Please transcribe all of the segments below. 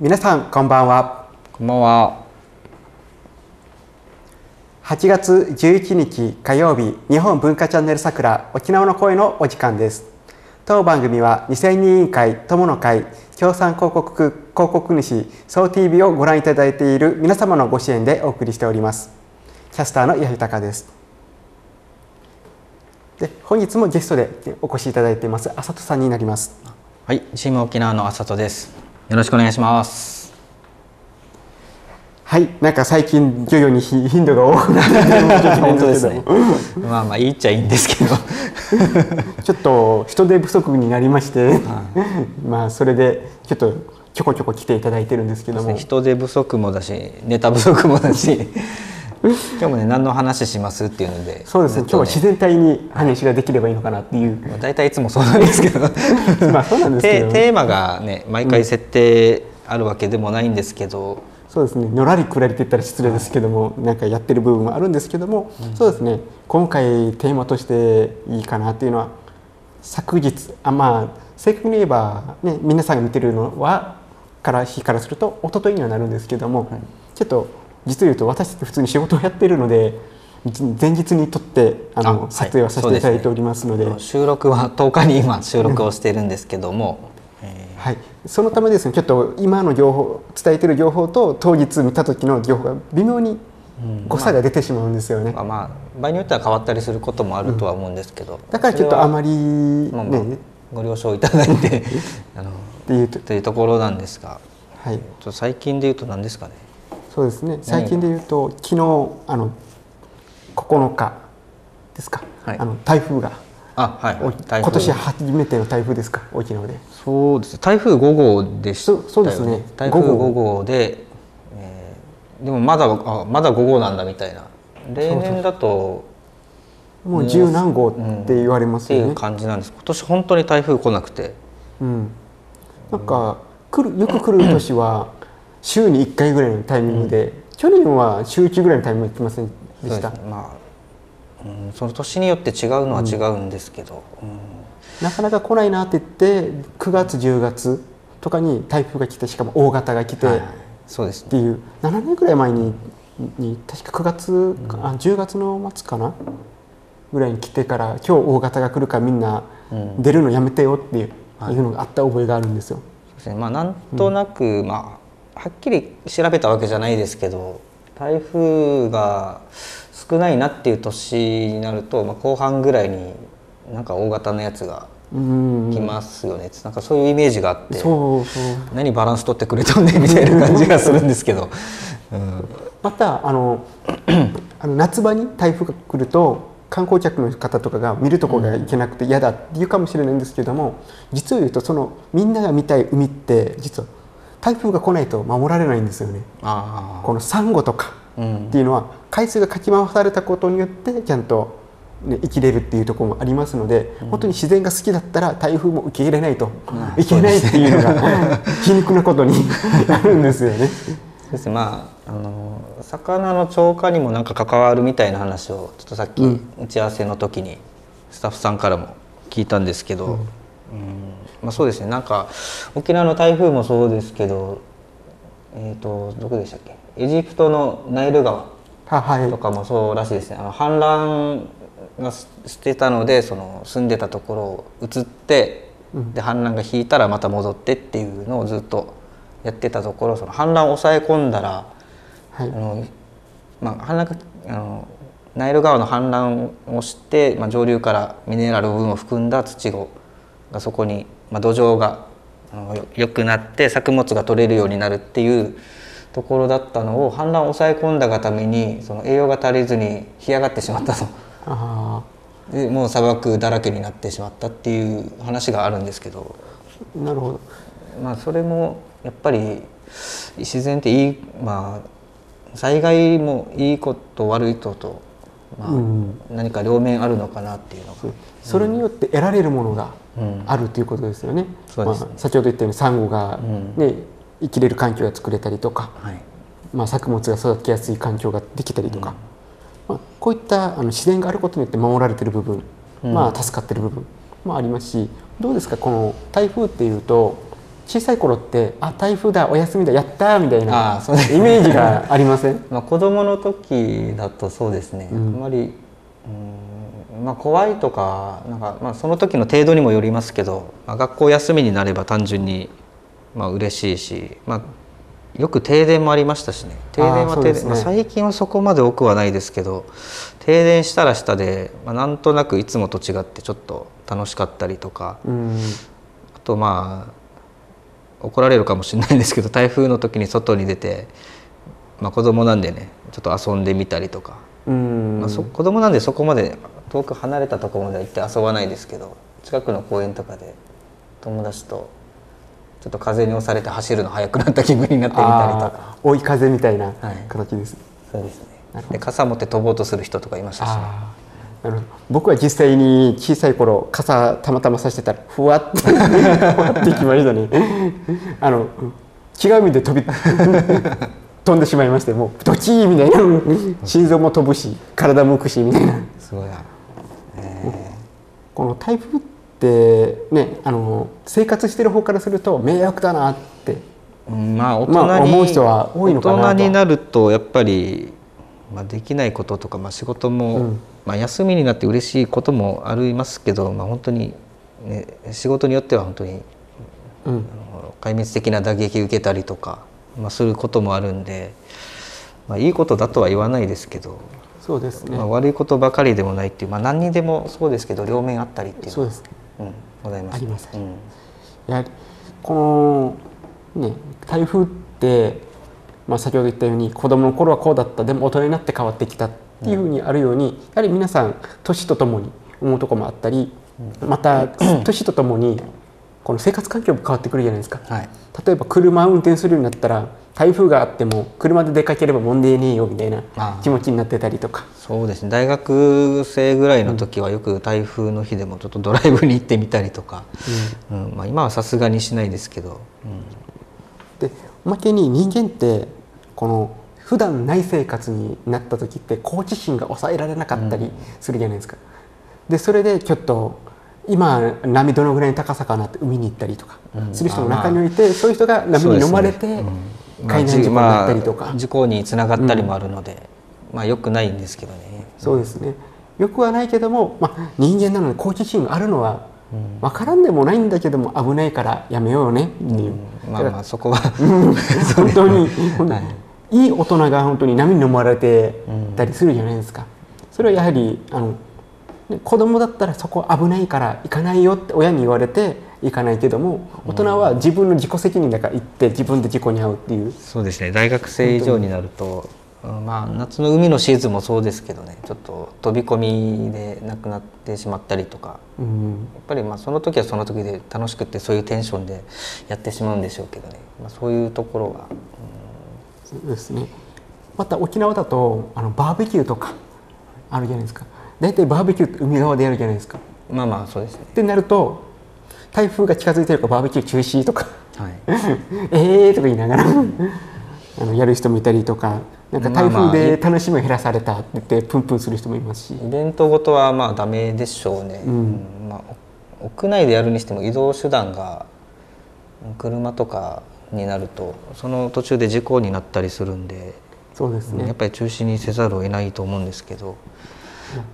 皆さんこんばんは。こんばんは。8月11日火曜日日本文化チャンネルさくら沖縄の声のお時間です。当番組は2000人委員会友の会協賛広告広告主総 TV をご覧いただいている皆様のご支援でお送りしております。キャスターの矢豊です。で本日もゲストでお越しいただいていますあさとさんになります。はい、チーム沖縄のあさとです。よろしくお願いします。はいなんか最近徐々に頻度が多くなってきて申し訳ないんですけど ね。まあまあいいっちゃいいんですけど。ちょっと人手不足になりまして、まあそれでちょっとちょこちょこ来ていただいてるんですけども、人手不足もだし、ネタ不足もだし。今日もね、何の話しますっていうので。そうですね。今日は自然体に話ができればいいのかなっていう、まあ大体いつもそうなんですけど。まあそうなんですけど、テテーマがね、毎回設定あるわけでもないんですけど。そうですね。のらりくらりって言ったら失礼ですけども、なんかやってる部分もあるんですけども、そうですね。今回テーマとしていいかなっていうのは昨日あまあ正確に言えば、ね、皆さんが見てるのはから日からすると一昨日にはなるんですけども、ちょっと実を言うと私って普通に仕事をやってるので前日に撮ってあのあはい。撮影はさせていただいておりますので,、収録は 10日に今収録をしているんですけども。えー。はい、そのためですねちょっと今の情報伝えてる情報と当日見た時の情報が微妙に誤差が出てしまうんですよね、まあまあ場合によっては変わったりすることもあるとは思うんですけど、だからちょっとあまりり、まあまあねご了承いただいて あのっていうと。というところなんですが、はい。最近で言うと何ですかねそうですね。最近で言うと昨日あの9日ですか、はい。あの台風が。あはい、お台風。今年初めての台風ですか？沖縄で。そうです台風5号でしたよそうそうですね。台風5号5号で、えーでもまだあまだ5号なんだみたいな。例年だともう十何号って言われますよね。っていう、感じなんです。今年本当に台風来なくて。うん、なんか来るよく来る年は週に1回ぐらいのタイミングで、去年は週1ぐらいのタイミングで来ませんでした、まあ、うん、その年によって違うのは違うんですけど、うん。なかなか来ないなって言って9月10月とかに台風が来てしかも大型が来て、はいっそうですね。ていう7年ぐらい前にに確か9月か、あ10月の末かな？ぐらいに来てから今日大型が来るからみんなうん。出るのやめてよっていう,、はい。いうのがあった覚えがあるんですよ。そうですね。まあなんとなく、まあはっきり調べたわけじゃないですけど台風が少ないなっていう年になると、まあ、後半ぐらいになんか大型のやつがうん。来ますよね、なんかそういうイメージがあって何バランス取ってくれたんねみたいな感じがするんですけど、うん、またあの あの夏場に台風が来ると観光客の方とかが見るとこが行けなくて嫌だって言うかもしれないんですけども実を言うとそのみんなが見たい海って実は台風が来ないと守られないんですよね。あこのサンゴとかっていうのは海水がかき回されたことによってちゃんと、ね、生きれるっていうところもありますので、本当に自然が好きだったら台風も受け入れないといけないっていうのが皮肉なことに あるんですよね。ですね。まああの魚の超過にもなんか関わるみたいな話をちょっとさっきうん。打ち合わせの時にスタッフさんからも聞いたんですけど、うんまあ、そうですね。なんか沖縄の台風もそうですけどえっ、とどこでしたっけ？エジプトのナイル川ははい。とかもそうらしいですね。あの氾濫がしてたのでその住んでたところを移って、で氾濫が引いたらまた戻ってっていうのをずっとやってたところその氾濫を抑え込んだら、はい。あのまあ、氾濫があのナイル川の氾濫をして、まあ、上流からミネラル分を含んだ土をがそこに、まあ、土壌が良くなって作物が取れるようになるっていうところだったのを氾濫を抑え込んだがためにその栄養が足りずに干上がってしまったと。あでもう砂漠だらけになってしまったっていう話があるんですけど、ーなるほど。まあ、それもやっぱり自然っていい、まあ、災害もいいこと悪いこと、まあうん。何か両面あるのかなっていうのが、それによって得られるものが。うんあるということですよね。そうです。ねまあ、先ほど言ったようにサンゴが、うん。ね生きれる環境が作れたりとか、はい。まあ、作物が育ちやすい環境ができたりとか、まあ、こういったあの自然があることによって守られてる部分、うん。まあ、助かってる部分もありますしどうですかこの台風っていうと小さい頃ってあ台風だお休みだやったみたいなイメージがありません？まあ、子供の時だとそうですね、うん。あんまりうん、まあ、怖いとかなんか、まあ、その時の程度にもよりますけど、まあ、学校休みになれば単純に、まあ嬉しいし、まあ、よく停電もありましたしね。停電は停電、ねまあ、最近はそこまで多くはないですけど停電したらしたで、まあ、なんとなくいつもと違ってちょっと楽しかったりとかうん。あとまあ怒られるかもしれないんですけど台風の時に外に出て、まあ、子供なんでねちょっと遊んでみたりとか、うん。まあ、そ子供なんでそこまで遠く離れたところまでは行って遊ばないですけど近くの公園とかで友達とちょっと風に押されて走るの速くなった気分になってみたりとか。追い風みたいなはい。形です、そうですね。で傘持って飛ぼうとする人とかいましたし。ねなるほど。僕は実際に小さい頃傘たまたまさしてたらふわって ふわってきましたね。あの違う意味で飛び 飛んでしまいましてもうドチーみたいな。心臓も飛ぶし体も浮くしみたいな。すごい。な、この台風ってねあの生活してる方からすると迷惑だなってうんまあ大人に、まあ思う人は多いのかなと。大人になるとやっぱり、まあ、できないこととか、まあ、仕事も、うん。まあ、休みになって嬉しいこともありますけど、まあ、本当に、ね、仕事によっては本当にうん。壊滅的な打撃受けたりとか、まあ、することもあるんで、まあ、いいことだとは言わないですけど、そうですね、まあ、悪いことばかりでもないっていう、まあ、何にでもそうですけど両面あったりっていうのはそうです。うん、ございます。あります。うん。やはりこのね台風って、まあ、先ほど言ったように子供の頃はこうだったでも大人になって変わってきたっていうふうにあるように、やはり皆さん年とともに思うところもあったり、また 年とともにこの生活環境も変わってくるじゃないですか。はい。例えば車を運転するようになったら台風があっても車で出かければ問題ねえよみたいな気持ちになってたりとか。そうですね。大学生ぐらいの時はよく台風の日でもちょっとドライブに行ってみたりとか、うん。まあ、今はさすがにしないですけど、でおまけに人間ってこの普段ない生活になった時って好奇心が抑えられなかったりするじゃないですか。でそれでちょっと今波どのぐらいの高さかなって海に行ったりとかうん。する人も中にいて、そういう人が波に飲まれて海難事故になったりとか、まあ、事故につながったりもあるので、まあよくないんですけどね。そうですね。よくはないけども、まあ、人間なので好奇心があるのは分からんでもないんだけども危ないからやめようねっていう、まあまあそこは。うん。本当に、はい。いい大人が本当に波に飲まれてたりするじゃないですか。それはやはりあのね子供だったらそこ危ないから行かないよって親に言われて行かないけども大人は自分の自己責任だから行って自分で事故に遭うっていう。そうですね。大学生以上になると、うんまあ夏の海のシーズンもそうですけどね。ちょっと飛び込みで亡くなってしまったりとか。うん。やっぱりまあその時はその時で楽しくてそういうテンションでやってしまうんでしょうけどね、まあ、そういうところが、そうですね。また沖縄だとあのバーベキューとかあるじゃないですか。大体バーベキューって海側でやるじゃないですか。うんまあまあそうですね。ってなると台風が近づいてるからバーベキュー中止とか。はい。えーとか言いながら。あのやる人もいたりとか。なんか台風で楽しみを減らされたって言ってプンプンする人もいますし、イベントごとはまあダメでしょうね、うん。うん。まあ、お屋内でやるにしても移動手段が車とかになるとその途中で事故になったりするんで、そうですね。やっぱり中止にせざるを得ないと思うんですけど、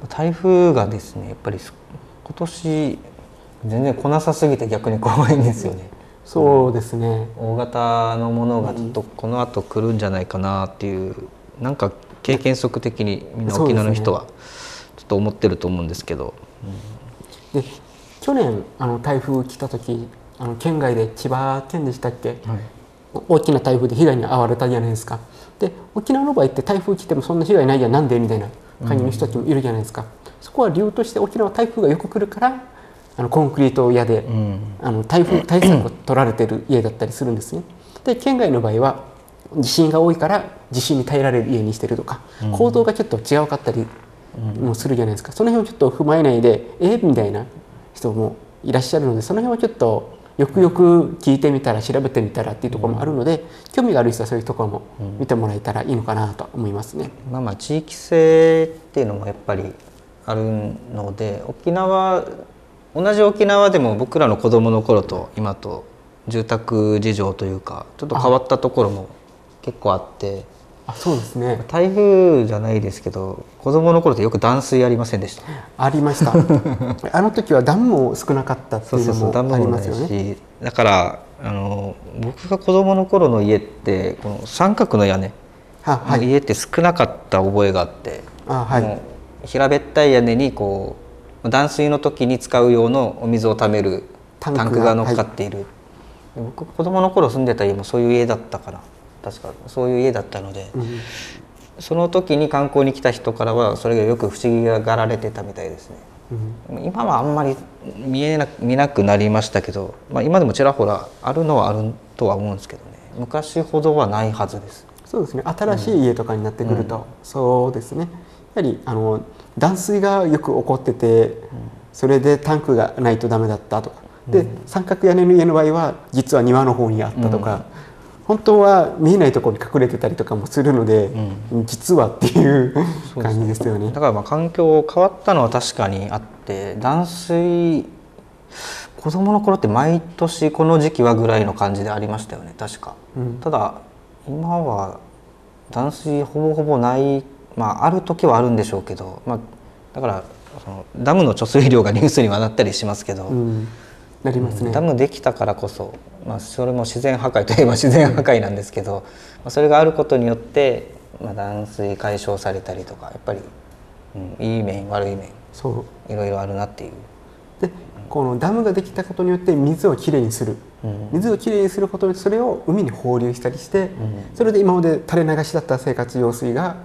台風がですねやっぱりす今年全然来なさすぎて逆に怖いんですよね。そうですね。大型のものがちょっとこの後来るんじゃないかなっていうなんか経験則的にみんな沖縄の人はちょっと思ってると思うんですけど。で去年あの台風来た時あの県外で千葉県でしたっけ、大きな台風で被害に遭われたじゃないですか。で沖縄の場合って台風来てもそんな被害ないじゃんなんで？みたいな感じの人たちもいるじゃないですか、そこは理由として沖縄は台風がよく来るからあのコンクリート屋で、うん。あの台風対策を取られてる家だったりするんですね。で県外の場合は地震が多いから地震に耐えられる家にしてるとか、構造がちょっと違うかったりもするじゃないですか、その辺をちょっと踏まえないでえーみたいな人もいらっしゃるのでその辺はちょっとよくよく聞いてみたら調べてみたらっていうところもあるので、興味がある人はそういうところも見てもらえたらいいのかなと思いますね。まあまあ地域性っていうのもやっぱりあるので沖縄同じ沖縄でも僕らの子供の頃と今と住宅事情というかちょっと変わったところも結構あってあそうですね。台風じゃないですけど子供の頃ってよく断水ありませんでした？ありました。あの時はダムも少なかったっていうのもありますよね。だからあの僕が子供の頃の家ってこの三角の屋根の家って少なかった覚えがあって、あはい、平べったい屋根にこう断水の時に使う用のお水をためるタンクが乗っかっている、はい、僕子供の頃住んでた家もそういう家だったかな確かそういう家だったので、うん、その時に観光に来た人からはそれがよく不思議がられてたみたいですね、うん、今はあんまり見えな見なくなりましたけど、まあ、今でもちらほらあるのはあるとは思うんですけどね。昔ほどはないはずです。そうですね。新しい家とかになってくると、うん、そうですね。やはりあの断水がよく起こってて、それでタンクがないとダメだったとか。で三角屋根の家の場合は実は庭の方にあったとか、本当は見えないところに隠れてたりとかもするので、うん、実はっていう感じですよね。だからまあ環境変わったのは確かにあって断水子供の頃って毎年この時期はぐらいの感じでありましたよね確か、うん、ただ今は断水ほぼほぼないまあある時はあるんでしょうけど、まあ、だからそのダムの貯水量がニュースにはなったりしますけど、うん、なりますね、ダムできたからこそ、まあ、それも自然破壊といえば 自然破壊なんですけど、まあ、それがあることによって、まあ、断水解消されたりとかやっぱり、うん、いい面悪い面そう。いろいろあるなっていう。でこのダムができたことによって水をきれいにする、うん、水をきれいにすることでそれを海に放流したりして、うん、それで今まで垂れ流しだった生活用水が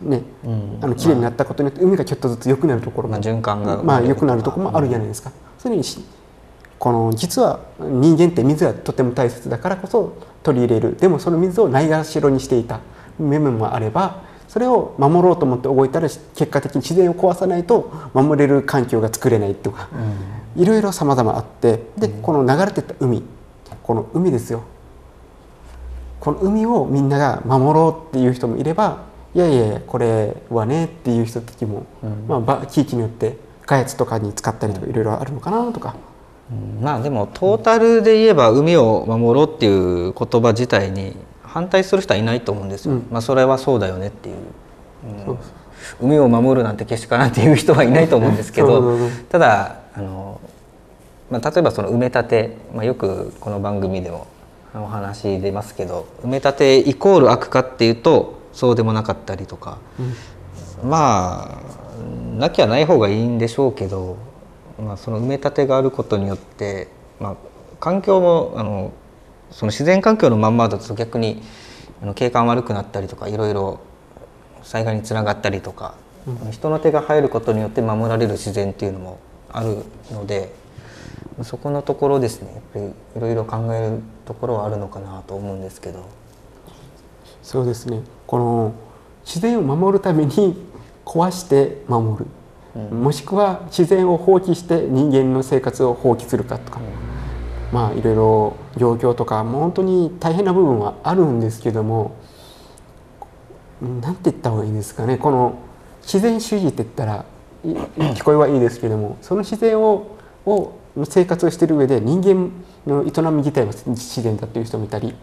ね、うん、あのきれいになったことによって海がちょっとずつ良くなるところも、まあ、循環がまあ良くなるところもあるじゃないですか。そういうにこの実は人間って水がとても大切だからこそ取り入れる。でもその水をないがしろにしていた面もあればそれを守ろうと思って動いたら結果的に自然を壊さないと守れる環境が作れないとか、いろいろさまざまあってでこの流れてた海この海ですよ。この海をみんなが守ろうっていう人もいればいやいやこれはねっていう人たちも、まあ、地域によって開発とかに使ったりとかいろいろあるのかなとか。まあでもトータルで言えば海を守ろうっていう言葉自体に反対する人はいないと思うんですよ、うん、まあそれはそうだよねっていう、うん、海を守るなんてけしからんっていう人はいないと思うんですけどただあの、まあ、例えばその埋め立て、まあ、よくこの番組でもお話出ますけど埋め立てイコール悪かっていうとそうでもなかったりとか、うん、まあなきゃない方がいいんでしょうけどまあ、その埋め立てがあることによって、まあ、環境もあのその自然環境のまんまだと逆にあの景観悪くなったりとかいろいろ災害につながったりとか、うん、人の手が入ることによって守られる自然っていうのもあるのでそこのところですね。いろいろ考えるところはあるのかなと思うんですけど。そうですね。この自然を守るために 壊して守る。もしくは自然を放棄して人間の生活を放棄するかとか、まあいろいろ状況とかもう本当に大変な部分はあるんですけども。何て言った方がいいですかね。この自然主義って言ったら聞こえはいいですけども。その自然をを生活をしている上で人間の営み自体は自然だという人もいたり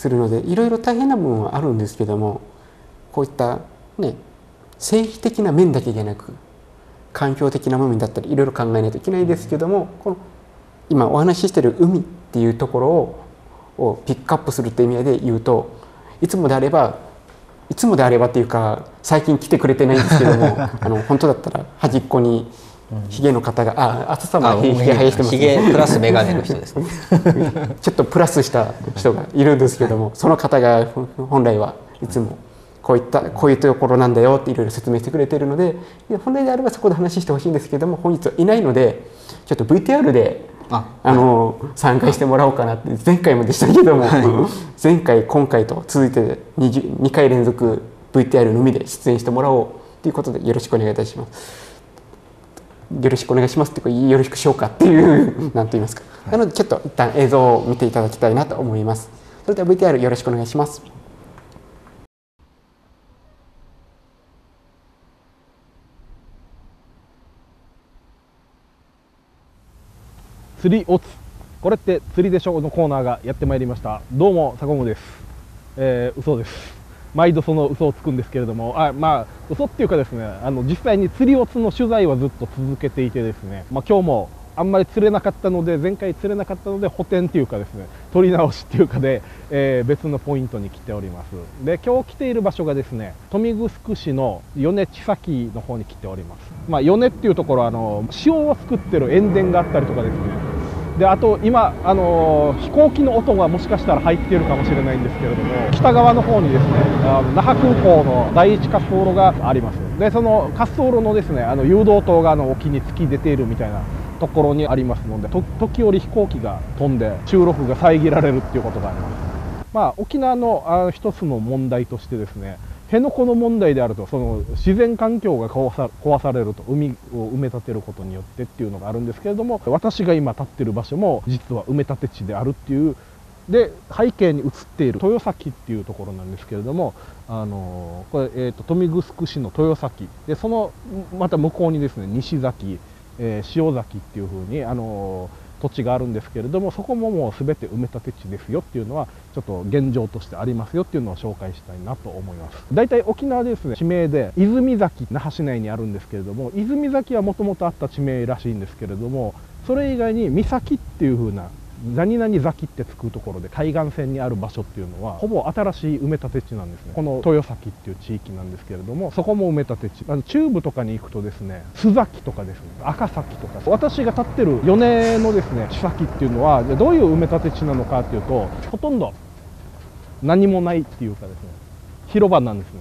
するので、いろいろ大変な部分はあるんですけどもこういったね政治的な面だけじゃなく環境的な部分だったりいろいろ考えないといけないですけどもこの今お話ししている海っていうところををピックアップするっていう意味で言うといつもであればいつもであればっていうか最近来てくれてないんですけども あの本当だったら端っこにひげの方が、あ、朝さまひげ生やしてます、ね。プラスメガネの人です、ね。ちょっとプラスした人がいるんですけども、その方が本来はいつもこういったこういうところなんだよっていろいろ説明してくれているので本来であればそこで話してほしいんですけども本日はいないのでちょっと VTR であの、はい、参加してもらおうかなって前回もでしたけども、はい、前回今回と続いて 2, 2回連続 VTR のみで出演してもらおうということでよろしくお願いいたします。よろしくお願いしますってよろしくしようかっていう 何と言いますか、はい、なのでちょっと一旦映像を見ていただきたいなと思います。それでは VTR よろしくお願いします。釣りオツ。これって釣りでしょ？のコーナーがやってまいりました。どうも坂本です。えー、嘘です毎度その嘘をつくんですけれどもあまあ嘘っていうかですねあの実際に釣りオツの取材はずっと続けていてですね、まあ、今日もあんまり釣れなかったので前回釣れなかったので補填っていうかですね取り直しっていうかで、えー、別のポイントに来ております。で今日来ている場所がですね豊見城市の米地崎の方に来ております。まあ米っていうところあの塩を作ってる塩田があったりとかですねであと今、あの、飛行機の音がもしかしたら入っているかもしれないんですけれども北側の方にですねあの那覇空港の第一滑走路があります。でその滑走路のですねあの誘導灯があの沖に突き出ているみたいなところにありますので時折飛行機が飛んで収録が遮られるっていうことがあります。まあ沖縄のあ一つの問題としてですね辺野古の問題であるとその自然環境が壊さ壊されると海を埋め立てることによってっていうのがあるんですけれども私が今立ってる場所も実は埋め立て地であるっていうで背景に映っている豊崎っていうところなんですけれどもあのこれ、えーと、豊見城市の豊崎。でそのまた向こうにですね西崎、えー、塩崎っていうふうにあの土地があるんですけれどもそこももう全て埋め立て地ですよっていうのはちょっと現状としてありますよっていうのを紹介したいなと思います。大体沖縄でですね地名で泉崎那覇市内にあるんですけれども泉崎はもともとあった地名らしいんですけれどもそれ以外に岬っていう風な何々崎ってつくところで海岸線にある場所っていうのはほぼ新しい埋め立て地なんですね。この豊崎っていう地域なんですけれどもそこも埋め立て地。あの中部とかに行くとですね須崎とかですね赤崎とか私が立ってる米のですね地先っていうのはどういう埋め立て地なのかっていうとほとんど何もないっていうかですね広場なんですね。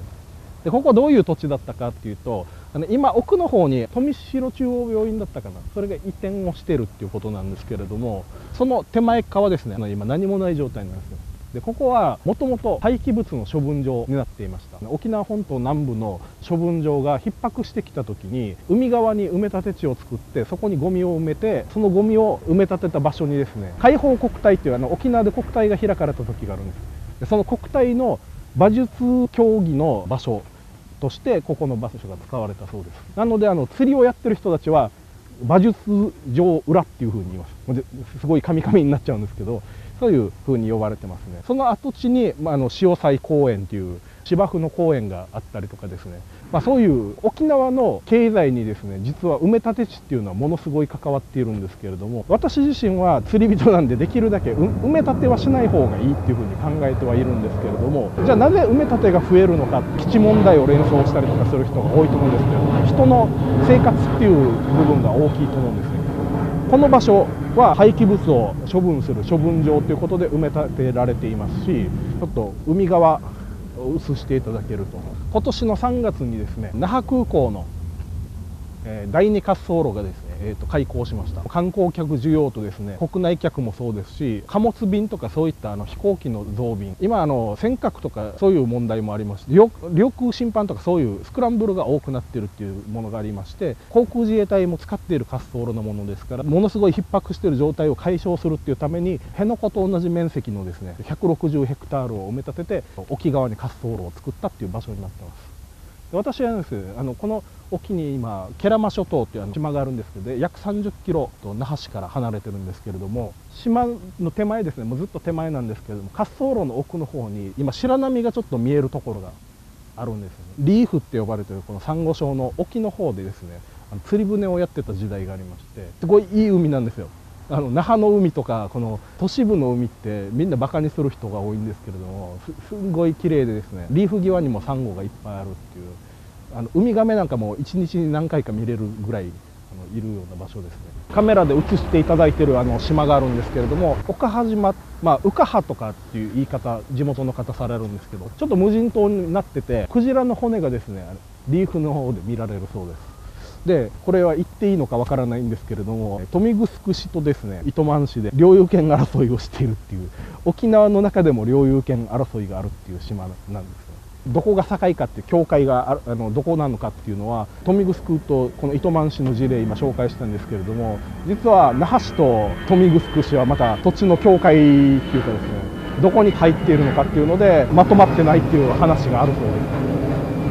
でここどういう土地だったかっていうとあの今奥の方に富城中央病院だったかな。それが移転をしてるっていうことなんですけれどもその手前側ですね。今何もない状態なんですよ。でここはもともと廃棄物の処分場になっていました。沖縄本島南部の処分場が逼迫してきた時に海側に埋め立て地を作ってそこにゴミを埋めてそのゴミを埋め立てた場所にですね解放国体っていうあの沖縄で国体が開かれた時があるんです。でその国体の馬術競技の場所としてここの場所が使われたそうです。なのであの釣りをやってる人たちは馬術場裏っていうふうに言います。すごいカミカミになっちゃうんですけどそういうふうに呼ばれてますね。その跡地に、まあ、あの潮祭公園っていう芝生の公園があったりとかですね、まあ、そういう沖縄の経済にですね実は埋め立て地っていうのはものすごい関わっているんですけれども私自身は釣り人なんでできるだけ埋め立てはしない方がいいっていうふうに考えてはいるんですけれどもじゃあなぜ埋め立てが増えるのか基地問題を連想したりとかする人が多いと思うんですけど人の生活っていう部分が大きいと思うんですね。この場所は廃棄物を処分する処分場ということで埋め立てられていますしちょっと海側移していただけると今年の3月にですね那覇空港の、第2滑走路がですねえー、と開港しました。観光客需要とですね国内客もそうですし貨物便とかそういったあの飛行機の増便。今あの尖閣とかそういう問題もありまして領空侵犯とかそういうスクランブルが多くなってるっていうものがありまして航空自衛隊も使っている滑走路のものですからものすごい逼迫している状態を解消するっていうために辺野古と同じ面積のですね160ヘクタールを埋め立てて沖側に滑走路を作ったっていう場所になってます。私はですねあのこの沖に今慶良間諸島っていう島があるんですけど約30キロと那覇市から離れてるんですけれども島の手前ですねもうずっと手前なんですけれども滑走路の奥の方に今白波がちょっと見えるところがあるんですね。リーフって呼ばれてるこのサンゴ礁の沖の方でですね釣り船をやってた時代がありましてすごいいい海なんですよ。あの那覇の海とかこの都市部の海ってみんなバカにする人が多いんですけれどもすんごい綺麗でですねリーフ際にもサンゴがいっぱいあるっていうあのウミガメなんかも1日に何回か見れるぐらいあのいるような場所ですね。カメラで映していただいてるあの島があるんですけれども岡羽島まあ、ウカハとかっていう言い方地元の方されるんですけどちょっと無人島になっててクジラの骨がですねリーフの方で見られるそうです。でこれは言っていいのかわからないんですけれども豊見城市とですね。糸満市で領有権争いをしているっていう沖縄の中でも領有権争いがあるっていう島なんですどこが境かって境界があのどこなのかっていうのは豊見城とこの糸満市の事例今紹介したんですけれども実は那覇市と豊見城市はまた土地の境界っていうかですねどこに入っているのかっていうのでまとまってないっていう話があるそうです。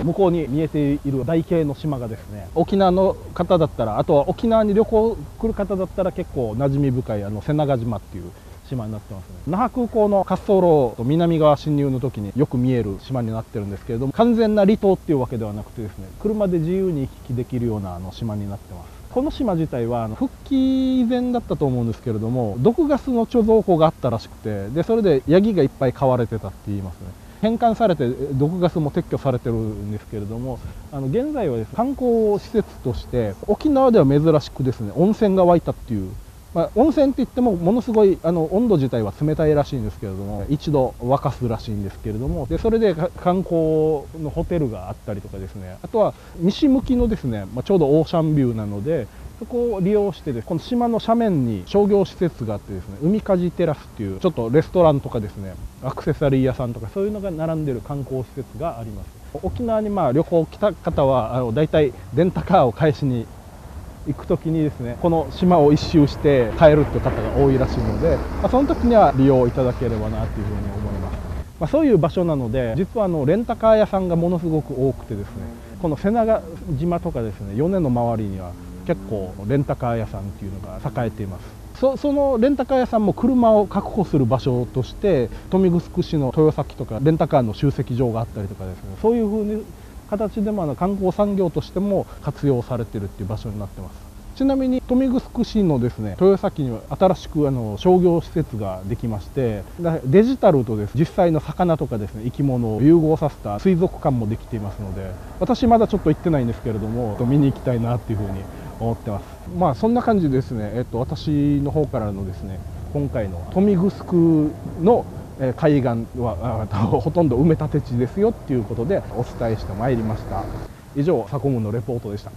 向こうに見えている台形の島がですね沖縄の方だったらあとは沖縄に旅行来る方だったら結構馴染み深いあの瀬長島っていう島になってますね。那覇空港の滑走路と南側侵入の時によく見える島になってるんですけれども完全な離島っていうわけではなくてですね車で自由に行き来できるようなあの島になってます。この島自体は復帰以前だったと思うんですけれども毒ガスの貯蔵庫があったらしくてでそれでヤギがいっぱい飼われてたって言いますね。返還されて毒ガスも撤去されてるんですけれどもあの現在はです、ね、観光施設として沖縄では珍しくですね温泉が湧いたっていうまあ、温泉って言ってもものすごいあの温度自体は冷たいらしいんですけれども一度沸かすらしいんですけれどもでそれで観光のホテルがあったりとかですねあとは西向きのですね、まあ、ちょうどオーシャンビューなのでそこを利用してですこの島の斜面に商業施設があってですね海かじテラスっていうちょっとレストランとかですねアクセサリー屋さんとかそういうのが並んでる観光施設があります。沖縄にまあ旅行来た方はあの大体レンタカーを返しに行く時にですねこの島を一周して帰るって方が多いらしいので、まあ、その時には利用いただければなというふうに思います、まあ、そういう場所なので実はあのレンタカー屋さんがものすごく多くてですねこの瀬長島とかですね米の周りには結構レンタカー屋さんっていうのが栄えています。そそのレンタカー屋さんも車を確保する場所として豊見城市の豊崎とかレンタカーの集積場があったりとかですねそういうふうに形でもあの観光産業としても活用されてるっていう場所になってます。ちなみに豊見城市のですね豊崎には新しくあの商業施設ができましてデジタルとです実際の魚とかですね生き物を融合させた水族館もできていますので私まだちょっと行ってないんですけれども見に行きたいなっていうふうに思ってます。まあそんな感じですね、えっと、私の方からのですね今回の豊見城の海岸は ほとんど埋め立て地ですよっていうことでお伝えしてまいりました。以上サコムのレポートでした。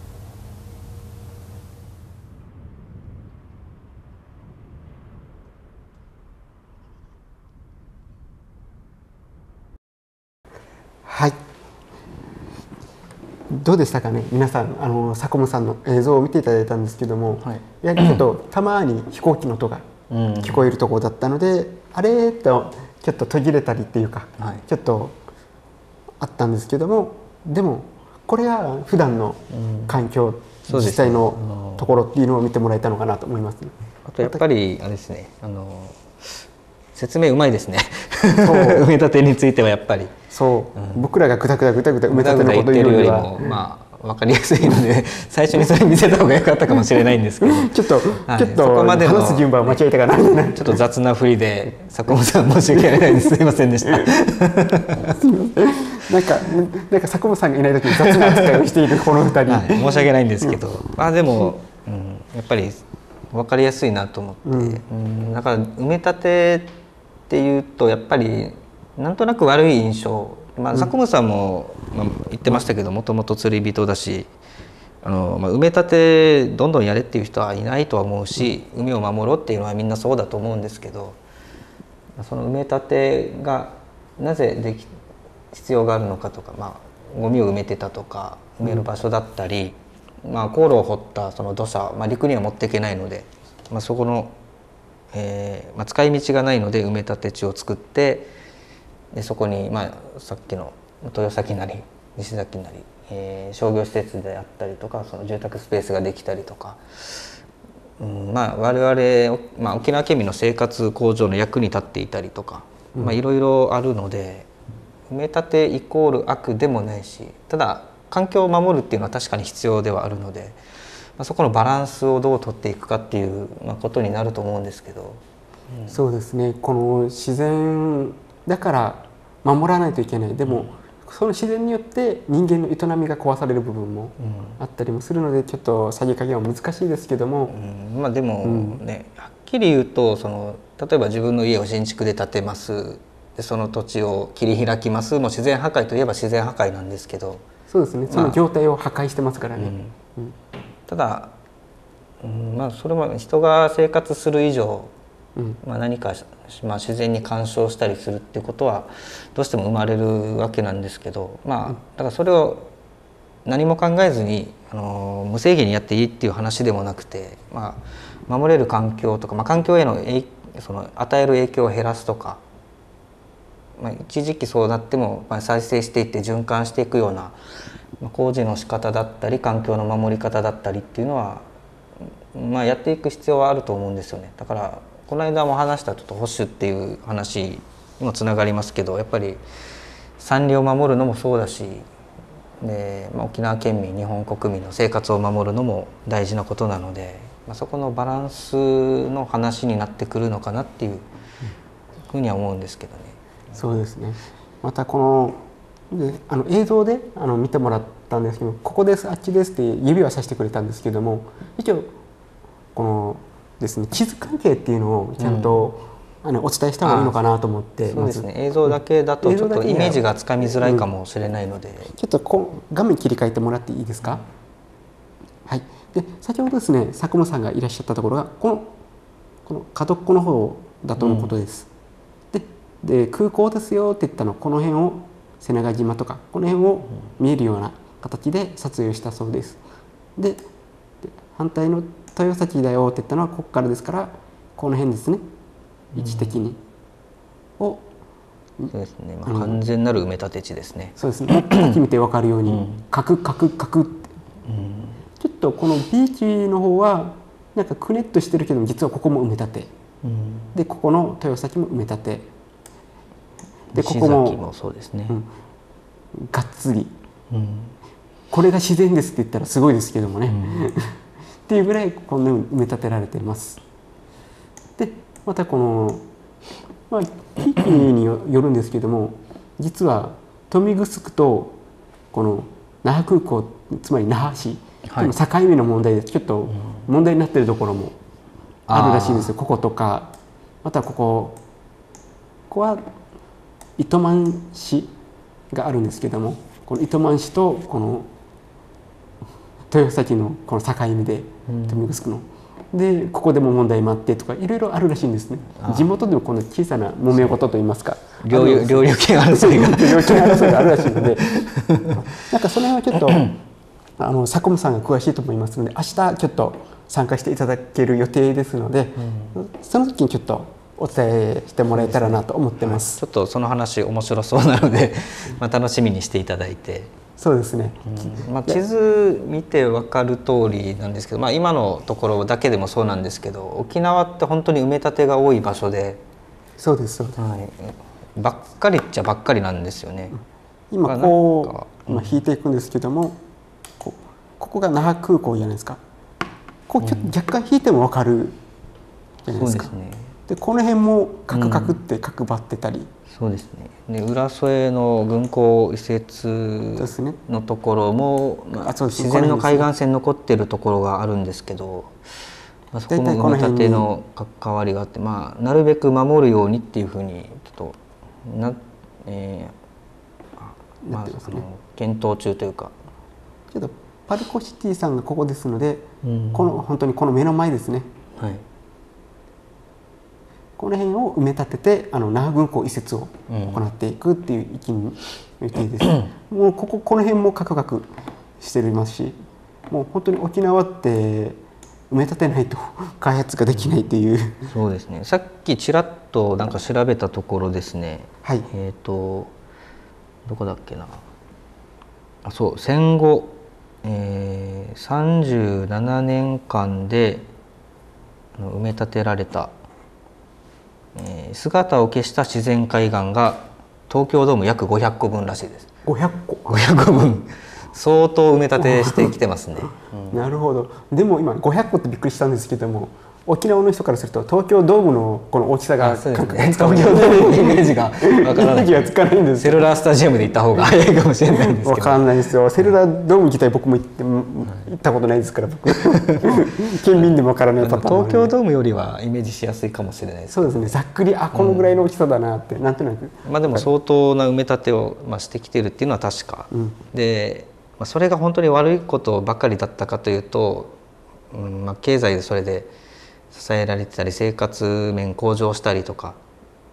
はい。どうでしたかね？皆さんあのサコムさんの映像を見ていただいたんですけども、はい、やちょっとたまに飛行機の音が聞こえるところだったので、うん、あれ？とちょっと途切れたりっていうか、はい、ちょっとあったんですけどもでもこれは普段の環境、うん、実際の。ところっていうのを見てもらえたのかなと思います、ね、あとやっぱりあれですねあの説明うまいですね。埋め立てについてはやっぱり。そう、うん、僕らがぐたぐたぐたぐた埋め立てのこと言うよりは。まあ分かりやすいので 最初にそれ見せた方が良かったかもしれないんですけど。ちょっと、はい、ちょっとそこまでの話す順番間違えたかな ちょっと雑な振りで坂本さん申し訳ないです。すいませんでした。なんかなんか坂本さんがいない時に雑な扱いをしているこの二人、はい、申し訳ないんですけど、まあでも、うん、やっぱり分かりやすいなと思って、うん、だから埋め立てっていうとやっぱりなんとなく悪い印象。まあ、佐久間さんも、まあ、言ってましたけどもともと釣り人だしあの、まあ、埋め立てどんどんやれっていう人はいないとは思うし海を守ろうっていうのはみんなそうだと思うんですけどその埋め立てがなぜでき必要があるのかとか、まあ、ゴミを埋めてたとか埋める場所だったり、まあ、航路を掘ったその土砂、まあ、陸には持っていけないので、まあ、そこの、えーまあ、使い道がないので埋め立て地を作ってでそこに、まあ、さっきの豊崎なり西崎なり、えー、商業施設であったりとかその住宅スペースができたりとか、うんまあ、我々、まあ、沖縄県民の生活向上の役に立っていたりとか、まあ、いろいろあるので埋め立てイコール悪でもないしただ環境を守るっていうのは確かに必要ではあるので、まあ、そこのバランスをどうとっていくかっていう、まあ、ことになると思うんですけど。うん、そうですね。この自然だから守らないといけない。でも、その自然によって人間の営みが壊される部分もあったりもするのでちょっとさじ加減は難しいですけども、うん、まあでもね、はっきり言うとその例えば自分の家を新築で建てます。でその土地を切り開きます。もう自然破壊といえば自然破壊なんですけど。そうですね。その状態を破壊してますからね、うん、ただ、うん、まあそれは人が生活する以上まあ、何か、まあ、自然に干渉したりするっていうことはどうしても生まれるわけなんですけど、まあ、だからそれを何も考えずにあの無制限にやっていいっていう話でもなくて、まあ、守れる環境とか、まあ、環境へのその与える影響を減らすとか、まあ、一時期そうなっても、まあ、再生していって循環していくような、まあ、工事の仕方だったり環境の守り方だったりっていうのは、まあ、やっていく必要はあると思うんですよね。だからこの間も話したちょっと保守っていう話にもつながりますけどやっぱり産業を守るのもそうだしで、まあ、沖縄県民日本国民の生活を守るのも大事なことなので、まあ、そこのバランスの話になってくるのかなっていうふうには思うんですけどね。そうですねまたこのであの映像であの見てもらったんですけどここですあっちですって指はさしてくれたんですけども一応このですね地図関係っていうのをちゃんと、うん、あのお伝えした方がいいのかなと思ってそうですね。映像だけだとちょっとイメージがつかみづらいかもしれないので、うん、ちょっとこ画面切り替えてもらっていいですか、はい。で先ほどですね佐久間さんがいらっしゃったところがこのこの角っこの方だとのことです、で空港ですよって言ったのこの辺を瀬長島とかこの辺を見えるような形で撮影したそうです。で反対の豊崎だよって言ったのはここからですからこの辺ですね位置的に。をそうですね、まあ、完全なる埋め立て地ですね。そうですね。形見て分かるように、カクカクカクって、ちょっとこのビーチの方はなんかくねっとしてるけど実はここも埋め立て、でここの豊崎も埋め立てでここもそうですね、うん、がっつり、うん、これが自然ですって言ったらすごいですけどもね、うん、っていうぐらいこんな埋め立てられています。でまたこのまあ地域によるんですけども実は豊見城とこの那覇空港つまり那覇市との境目の問題でちょっと問題になっているところもあるらしいんですよ、こことか。またここ。ここは糸満市があるんですけどもこの糸満市とこの豊崎のこの境目で豊見城の。でここでも問題もあってとかいろいろあるらしいんですね。地元でもこの小さな揉め事といいますか。領有領有権争いが。領有権争いがあるらしいのでなんかその辺はちょっと あの佐久間さんが詳しいと思いますので明日ちょっと参加していただける予定ですので、うん、その時にちょっとお伝えしてもらえたらなと思ってます。ちょっとその話面白そうなので まあ楽しみにしていただいて。そうですね、うん、まあ、地図見て分かる通りなんですけど、まあ、今のところだけでもそうなんですけど沖縄って本当に埋め立てが多い場所で。そうですそうです、はい、ばっかりっちゃばっかりなんですよね。今こう、まあ、引いていくんですけどもこここが那覇空港じゃないですか。こうちょっと若干引いても分かるじゃないですか。そうですねでこの辺もカクカクって角張ってたり、うん、そうですね。で浦添の軍港移設のところも、自然の海岸線残ってるところがあるんですけど、まあ、そこも埋め立ての関わりがあって、まあ、なるべく守るようにっていうふうにちょっとな、えーまあ、その検討中というか。ちょっとパルコシティさんがここですので、うん、この本当にこの目の前ですね。はいこの辺を埋め立ててあの那覇軍港移設を行っていくっていう意見に予定です、うん、もうこここの辺もカクカクしていますしもう本当に沖縄って埋め立てないと開発ができないっていう。そうですね。さっきちらっとなんか調べたところですね、はい、えっ、ー、とどこだっけな。あそう戦後、えー、37年間で埋め立てられたえー、姿を消した自然海岸が東京ドーム約500個分らしいです。500個。500個分。相当埋め立てしてきてますね、うん、なるほど。でも今500個ってびっくりしたんですけども沖縄の人からすると東京ドームのこの大きさが、ね、東京ドームのイメージが わからない。がつかないんです。セルラースタジアムで行った方が早いかもしれないんですけど。わかんないですよ。セルラードーム自体僕も行って行ったことないですから僕。県民でもわからないパターン東京ドームよりはイメージしやすいかもしれないです。そうですね。ざっくりあこのぐらいの大きさだなって、うん、なんとなく。まあでも相当な埋め立てを、まあ、してきてるっていうのは確か、うん、で、まあ、それが本当に悪いことばかりだったかというと、うんまあ、経済でそれで支えられてたり生活面向上したりとか、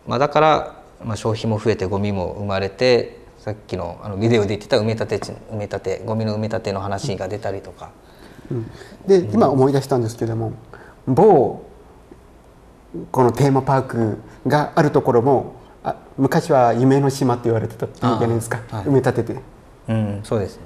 まあ、だから、まあ、消費も増えてゴミも生まれてさっきのあのビデオで言ってた埋め立て埋め立てゴミの埋め立ての話が出たりとか。うん、で今思い出したんですけども某このテーマパークがあるところもあ昔は夢の島って言われてたじゃないですか、はい。埋め立てて。うんそうですね。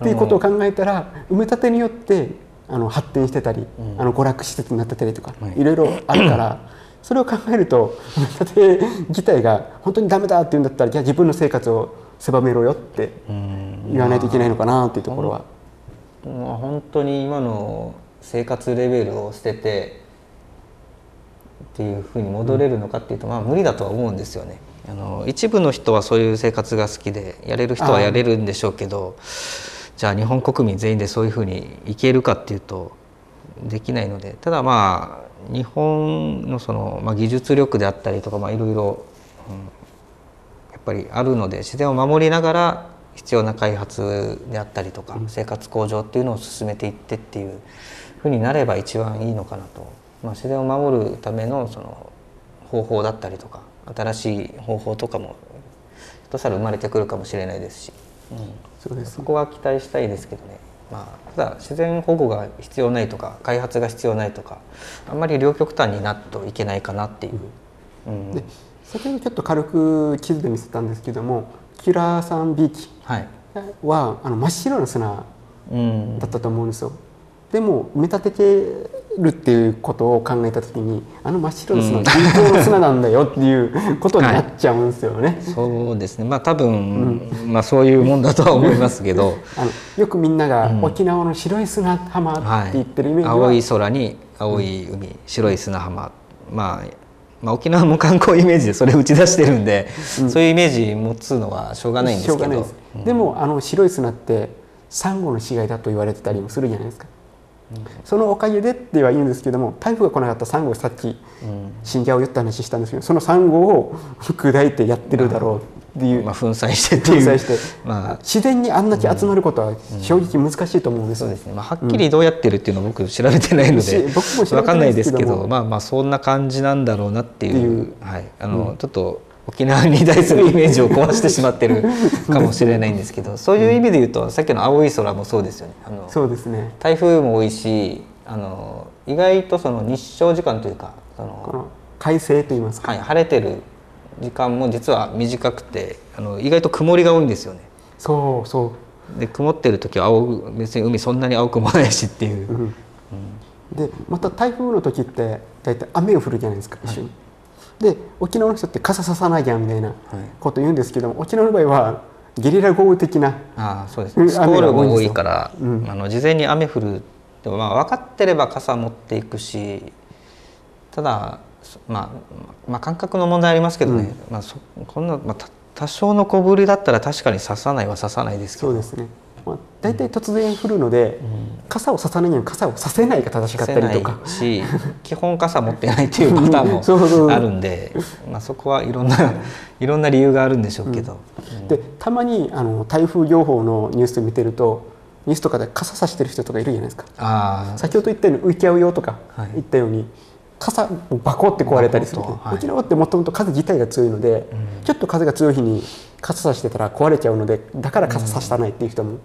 っていうことを考えたら埋め立てによってあの発展してたり、あの娯楽施設になってたりとか、はいい、ろいろあるから それを考えると埋め立て自体が本当にダメだって言うんだったらじゃあ自分の生活を狭めろよってうん言わないといけないのかなっていうところは。もう本当に今の生活レベルを捨ててっていうふうに戻れるのかっていうと、まあ無理だとは思うんですよね。あの一部の人はそういう生活が好きでやれる人はやれるんでしょうけどじゃあ日本国民全員でそういうふうにいけるかっていうとできないのでただまあ日本のその、まあ、技術力であったりとかまあいろいろ、うんやっぱりあるので自然を守りながら必要な開発であったりとか、生活向上っていうのを進めていってっていうふうになれば一番いいのかなと、まあ、自然を守るためのその方法だったりとか新しい方法とかもひとしたら生まれてくるかもしれないですし、うん、そうです。そこは期待したいですけどね、まあ、ただ自然保護が必要ないとか開発が必要ないとかあんまり両極端になっといけないかなっていう。うん。で先ほどちょっと軽く地図で見せたんですけどもキュラーサンビーチはい。はあの真っ白な砂うん。だったと思うんですよ。でも埋め立ててるっていうことを考えた時にあの真っ白な砂うん。は人工の砂なんだよっていうことになっちゃうんですよね。そうですね。まあ多分、まあそういうもんだとは思いますけど。あのよくみんながうん。沖縄の白い砂浜って言ってるイメージは、青い空に青い海、白い砂浜、まあ、まあ沖縄も観光イメージでそれ打ち出してるんで、そういうイメージ持つのはしょうがないんですけど。でもあの白い砂ってサンゴの死骸だと言われてたりもするじゃないですか、そのおかげでっては言うんですけども台風が来なかったらサンゴがさっきうん。死んじゃうよって話したんですけどそのサンゴを 砕いてやってるだろうっていう、まあ、粉砕してっていう。粉砕して。まあ。自然にあんだけ集まることは正直難しいと思うんです。よ、そうですね、まあ、はっきりどうやってるっていうのは僕調べてないのしで、僕も分かんないですけどまあまあそんな感じなんだろうなっていう。っていう。はい、あのちょっと沖縄に対するイメージを壊してしまってる かもしれないんですけどそういう意味で言うとさっきの青い空もそうですよね。あのそうですね。台風も多いしあの意外とその日照時間というかその、快晴と言いますか、はい、晴れてる時間も実は短くてあの意外と曇りが多いんですよね。そうそう。で曇ってる時は青別に海そんなに青くもないしっていう、うん。でまた台風の時って大体雨を降るじゃないですか一緒に、で沖縄の人って傘ささないじゃんみたいなこと言うんですけども沖縄の場合はゲリラ豪雨的なああそうです。スコールが多いから、うん。あの事前に雨降る。でもまあ分かってれば傘持っていくしただ、そまあ、まあ感覚の問題ありますけどね、まあ、そこんな、まあ、た多少の小降りだったら確かに刺さないは刺さないですけど。そうですね、まあ、大体突然降るので、傘をささないには傘をさせないが正しかったりとか。し基本傘持ってないっていうパターンも あるんでまあそこはいろんな いろんな理由があるんでしょうけど、でたまにあの台風情報のニュース見てるとニュースとかで傘さしてる人とかいるじゃないですか。ああ先ほど言ったように浮いちゃうよとかはい。言ったように、傘をバコって壊れたりする、はい。沖縄ってもともと風自体が強いので、ちょっと風が強い日に傘さしてたら壊れちゃうのでだから傘さしたないっていう人も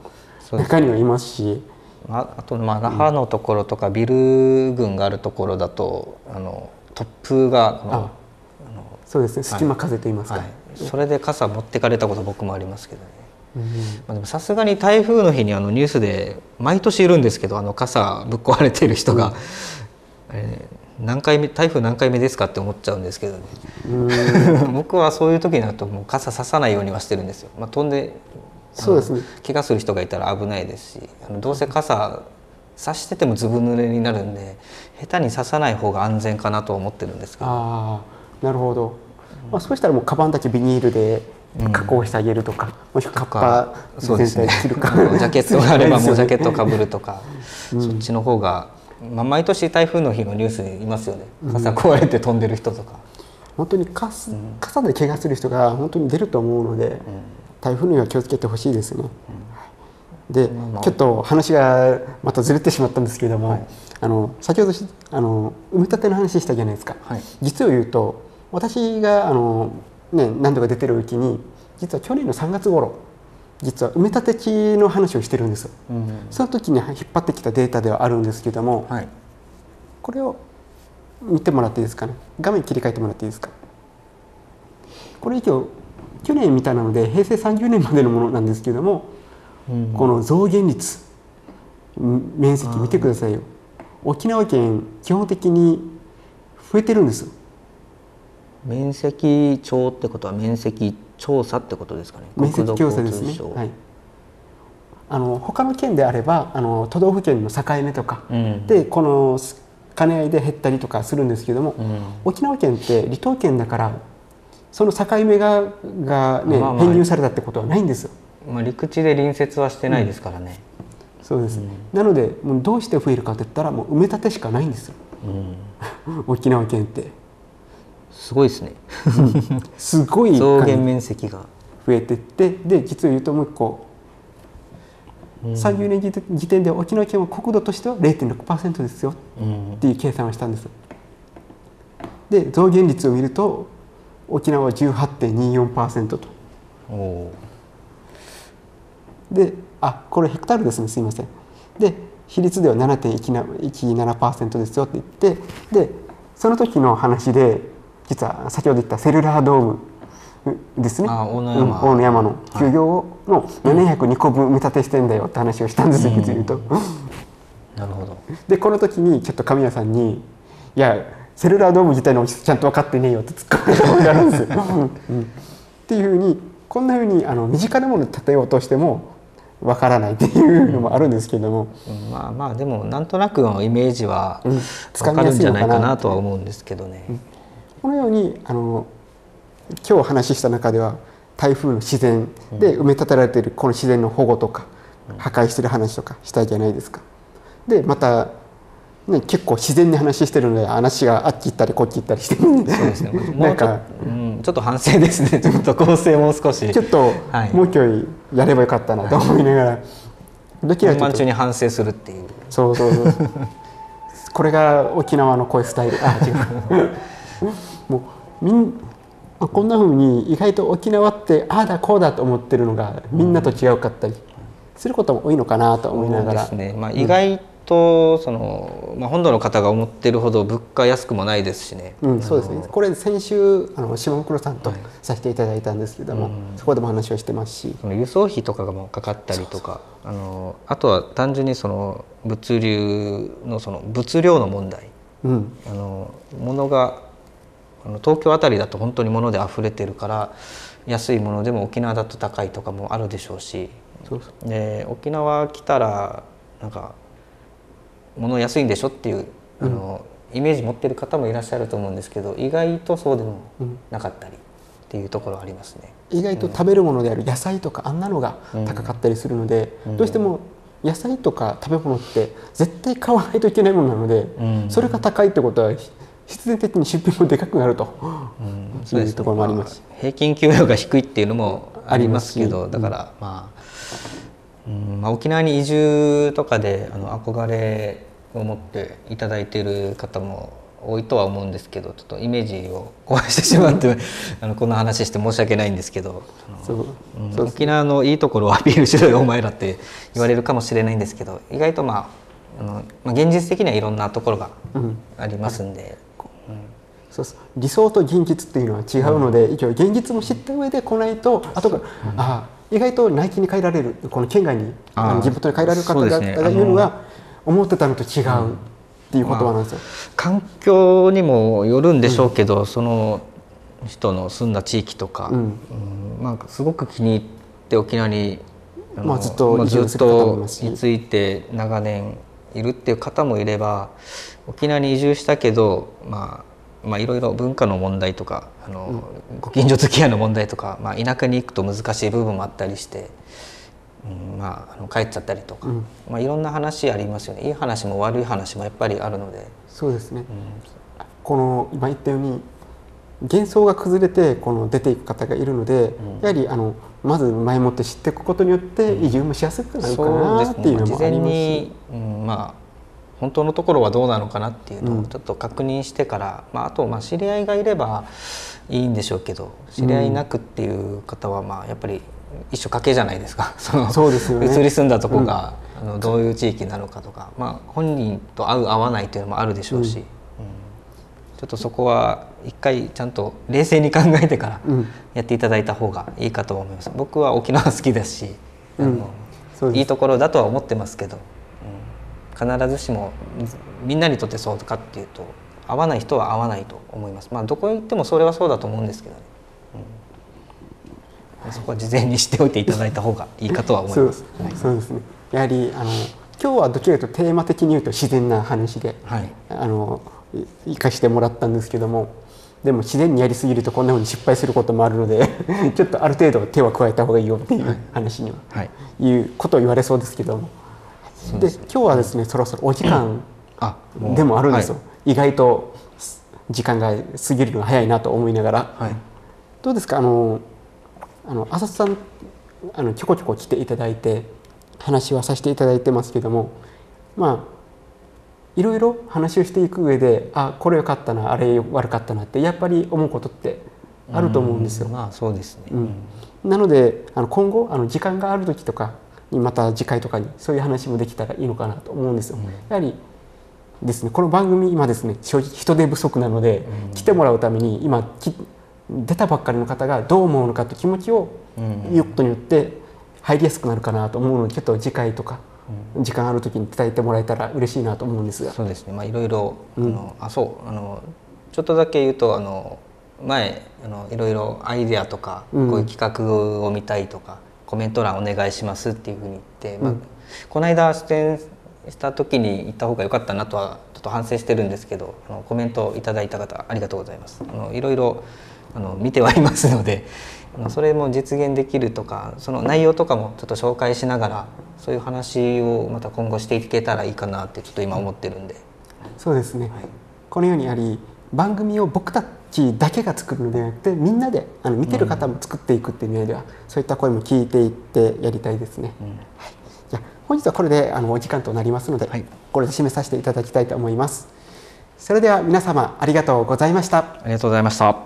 中にはいますし、ああとまあ那覇のところとかビル群があるところだとあの突風があのあそうですね。隙間風と言いますか、はい、それで傘持ってかれたこと僕もありますけどね、うんまあ、でもさすがに台風の日にあのニュースで毎年いるんですけどあの傘ぶっ壊れてる人が、えー何回目台風何回目ですかって思っちゃうんですけどね。うん。僕はそういう時になるともう傘ささないようにはしてるんですよ、まあ、飛んでそうですね。怪我する人がいたら危ないですしあのどうせ傘さしててもずぶ濡れになるんで下手に刺さない方が安全かなと思ってるんですけど。ああなるほど、まあ、そうしたらもうカバンだけビニールで加工してあげるとか、もしくはカッパ全体着るか、あのジャケットがあればもうジャケットかかぶるとか、そっちの方が、まあ、毎年台風の日のニュースにいますよね。傘壊れて飛んでる人とか、本当に傘傘で怪我する人が本当に出ると思うので、台風には気をつけてほしいですね。で、ちょっと話がまたずれてしまったんですけれども、あの先ほどしあの埋め立ての話したじゃないですか、はい。実を言うと私があの、ね、何度か出てるうちに実は去年の3月頃実は埋め立て地の話をしてるんですよ。うん。その時に引っ張ってきたデータではあるんですけども、はい。これを見てもらっていいですかね？画面切り替えてもらっていいですか？これ一応去年みたいなので平成30年までのものなんですけども、うん。この増減率うん面積見てくださいよ。沖縄県基本的に増えてるんですよ。面積調ってことは面積調査ってことですかね。面積調査ですね。はい。あの他の県であればあの都道府県の境目とか、うん。でこの兼ね合いで減ったりとかするんですけども、うん。沖縄県って離島県だからその境目がが、ねまあまあ。編入されたってことはないんですよ。まあ、陸地で隣接はしてないですからね、そうです、なのでもうどうして増えるかって言ったらもう埋め立てしかないんですよ。うん。沖縄県ってすごいですね。すごい増減面積が増えてってで実を言うともう一個、30年時時点で沖縄県は国土としては0.6%ですようんっていう計算をしたんです。で増減率を見ると沖縄は18.24%と。であこれヘクタールですね。すいません。で比率では7.17%ですよって言ってでその時の話で実は先ほど言ったセルラードームですね。あ大野山。うん大野山の休業の702個分埋め立てしてんだよって話をしたんですよ、実を言うと。なるほど。でこの時にちょっと神谷さんに「いやセルラードーム自体のちゃんと分かってねえよ」って突っ込まれたことがあるんですよ。うん。っていうふうにこんなふうにあの身近なもので例えようとしても分からないっていうのもあるんですけれども、うん。まあまあでもなんとなくのイメージはうん。分かるんじゃないかなとは思うんですけどね。このようにあの今日お話しした中では台風の自然で埋め立てられているこの自然の保護とか破壊してる話とかしたじゃないですか。でまた、ね、結構自然に話してるので話があっち行ったりこっち行ったりしてそうですね。もなんちょっと、うん、ちょっと反省ですね。ちょっと構成もう少しちょっとはいもうちょいやればよかったなと思いながら、どちらかというと本番中に反省するっていう。そうそうそうこれが沖縄の声スタイルあ違うみんあこんな風に意外と沖縄ってああだこうだと思ってるのがみんなと違うかったりすることも多いのかなと思いながら、そうですね。まあ意外とそのまあ本土の方が思ってるほど物価安くもないですしね。うん、そうですね。これ先週あの島袋さんとはい。させていただいたんですけども、うん。そこでも話をしてますし、その輸送費とかがもうかかったりとかあのあとは単純にその物流のその物量の問題。うん、あの物があの東京あたりだと本当に物で溢れてるから安いものでも沖縄だと高いとかもあるでしょうしで沖縄来たらなんか物安いんでしょっていうあの、イメージ持ってる方もいらっしゃると思うんですけど意外とそうでもなかったりっていうところありますね。意外と食べるものである野菜とかあんなのが高かったりするので、うん。どうしても野菜とか食べ物って絶対買わないといけないものなので、うん。それが高いってことは必然的に出費もでかくなると、うん。そういうところもあります。しまあ平均給与が低いっていうのもあります。けどだからまあ、うん。まあ、沖縄に移住とかであの憧れを持っていただいている方も多いとは思うんですけどちょっとイメージを壊してしまって あのこんな話して申し訳ないんですけど。あのそう。うん。そう沖縄のいいところをアピールしろよお前らって言われるかもしれないんですけど意外とまああの、まあ、現実的にはいろんなところがうん。ありますんで。そうそう。理想と現実っていうのは違うので、一応現実も知った上で来ないと後から、ああ意外と内地に帰られるこの県外にあの地元に帰られる方そうがですね。いうのが思ってたのと違うっていう言葉なんですよ。環境にもよるんでしょうけど、その人の住んだ地域とか、うん。うんまあ、すごく気に入って沖縄にまあずっとまあずっとついて長年いるっていう方もいれば沖縄に移住したけど、まあ、まあいろいろ文化の問題とかあの、ご近所付き合いの問題とか、まあ、田舎に行くと難しい部分もあったりして。うんまあ、あの帰っちゃったりとか、うん。まあ、いろんな話ありますよね。いい話も悪い話もやっぱりあるので、そうですね、この今言ったように幻想が崩れてこの出ていく方がいるので、やはりあのまず前もって知っていくことによって移住もしやすくなるかなっていうのもありますし、に、うん、まあ本当のところはどうなのかなっていうのうん。をちょっと確認してから、まあ、あとまあ知り合いがいればいいんでしょうけど知り合いなくっていう方はまあやっぱり一種家系じゃないですか。そのそうですよね。移り住んだとこが、あのどういう地域なのかとか、まあ、本人と合う合わないというのもあるでしょうし、うん。ちょっとそこは一回ちゃんと冷静に考えてからうん。やっていただいた方がいいかと思います。僕は沖縄好きだし、いいところだとは思ってますけど、うん必ずしもみんなにとってそうかっていうと合わない人は合わないと思います。まあどこに行ってもそれはそうだと思うんですけどね、うん。そこは事前にしておいていただいた方がいいかとは思います。す。そうですね。やはりあの今日はどちらかというとテーマ的に言うと自然な話ではい。あのい生かしてもらったんですけどもでも自然にやりすぎるとこんなふうに失敗することもあるので ちょっとある程度手は加えた方がいいよっていう話には、はい。いうことを言われそうですけどもで今日はですねそろそろお時間あでもあるんですよ、は意外と時間が過ぎるのが早いなと思いながら、はい。どうですか？あのあの浅田さんあのちょこちょこ来ていただいて話はさせていただいてますけどもまあいろいろ話をしていく上であこれ良かったなあれ悪かったなってやっぱり思うことってあると思うんですよ。まあそうですね、うん。なのであの今後あの時間がある時とかにまた次回とかにそういう話もできたらいいのかなと思うんですよ。やはりですねこの番組今ですね正直人手不足なので、来てもらうために今き出たばっかりの方がどう思うのかという気持ちをうん。言うことによって入りやすくなるかなと思うのでちょっと次回とか時間ある時に伝えてもらえたら嬉しいなと思うんですが。そうですね。まあいろいろあうんの、あそうあのちょっとだけ言うとあの前あのいろいろアイデアとか、うん。こういう企画を見たいとかコメント欄お願いしますっていうふうに言って、まあうんこの間出演した時に言った方が良かったなとはちょっと反省してるんですけどあのコメントいただいた方ありがとうございます。あのいろいろあの見てはいますのであのそれも実現できるとかその内容とかもちょっと紹介しながらそういう話をまた今後していけたらいいかなってちょっと今思ってるんで。そうですね、このようにやはり番組を僕たちだけが作るのではなくてみんなであの見てる方も作っていくっていう意味では、そういった声も聞いていってやりたいですね。うんはい、じゃあ本日はこれであのお時間となりますので、はいこれで締めさせていただきたいと思います。それでは皆様ありがとうございました。ありがとうございました。